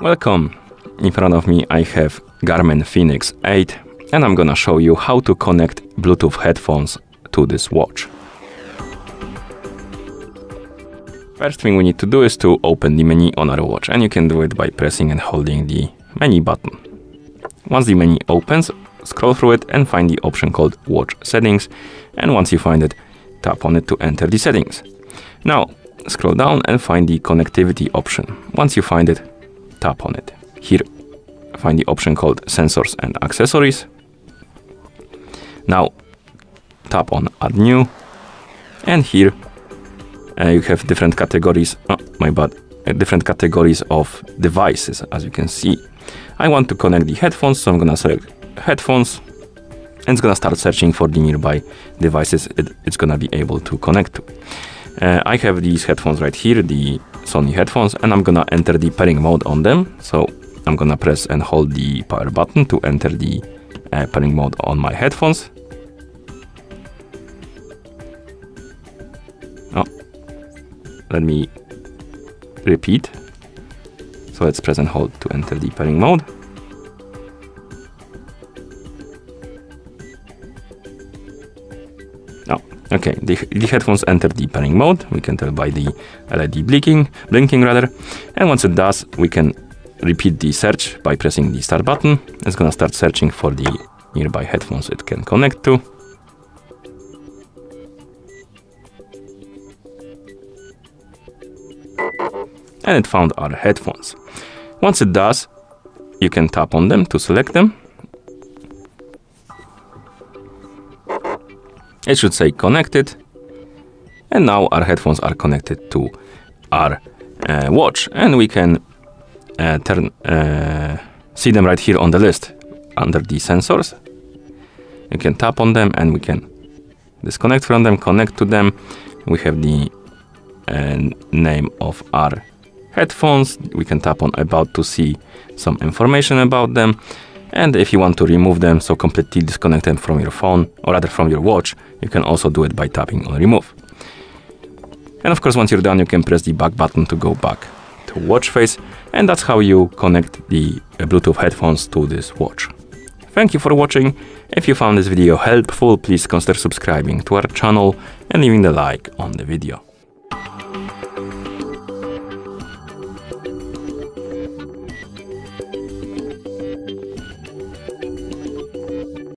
Welcome! In front of me I have Garmin Fenix 8 and I'm gonna show you how to connect Bluetooth headphones to this watch. First thing we need to do is to open the menu on our watch and you can do it by pressing and holding the menu button. Once the menu opens, scroll through it and find the option called watch settings and once you find it, tap on it to enter the settings. Now scroll down and find the connectivity option. Once you find it, tap on it. Here, find the option called Sensors and Accessories. Now, tap on Add New. And here, uh, you have different categories. Oh, my bad. Uh, different categories of devices, as you can see. I want to connect the headphones, so I'm gonna select headphones. And it's gonna start searching for the nearby devices it, it's gonna be able to connect to. Uh, I have these headphones right here, the Sony headphones, and I'm gonna enter the pairing mode on them. So I'm gonna press and hold the power button to enter the uh, pairing mode on my headphones. Oh, let me repeat. So let's press and hold to enter the pairing mode. Okay, the, the headphones enter the pairing mode. We can tell by the LED blinking, blinking rather. And once it does, we can repeat the search by pressing the start button. It's gonna start searching for the nearby headphones it can connect to. And it found our headphones. Once it does, you can tap on them to select them It should say connected. And now our headphones are connected to our uh, watch and we can uh, turn uh, see them right here on the list under the sensors. You can tap on them and we can disconnect from them, connect to them. We have the uh, name of our headphones. We can tap on about to see some information about them. And if you want to remove them, so completely disconnect them from your phone, or rather from your watch, you can also do it by tapping on remove. And of course, once you're done, you can press the back button to go back to watch face. And that's how you connect the Bluetooth headphones to this watch. Thank you for watching. If you found this video helpful, please consider subscribing to our channel and leaving the like on the video.